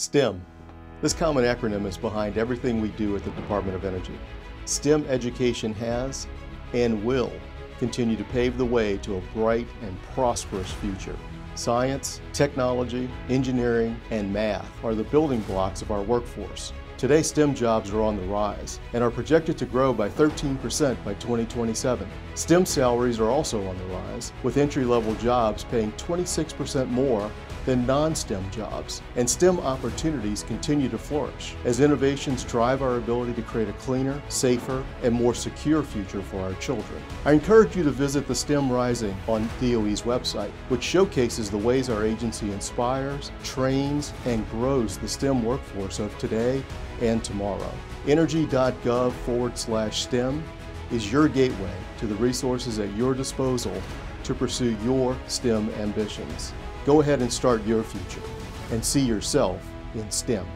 STEM. This common acronym is behind everything we do at the Department of Energy. STEM education has and will continue to pave the way to a bright and prosperous future. Science, technology, engineering, and math are the building blocks of our workforce. Today, STEM jobs are on the rise and are projected to grow by 13% by 2027. STEM salaries are also on the rise, with entry-level jobs paying 26% more than non-STEM jobs, and STEM opportunities continue to flourish as innovations drive our ability to create a cleaner, safer, and more secure future for our children. I encourage you to visit the STEM Rising on DOE's website, which showcases the ways our agency inspires, trains, and grows the STEM workforce of today and tomorrow. Energy.gov forward slash STEM is your gateway to the resources at your disposal to pursue your STEM ambitions. Go ahead and start your future and see yourself in STEM.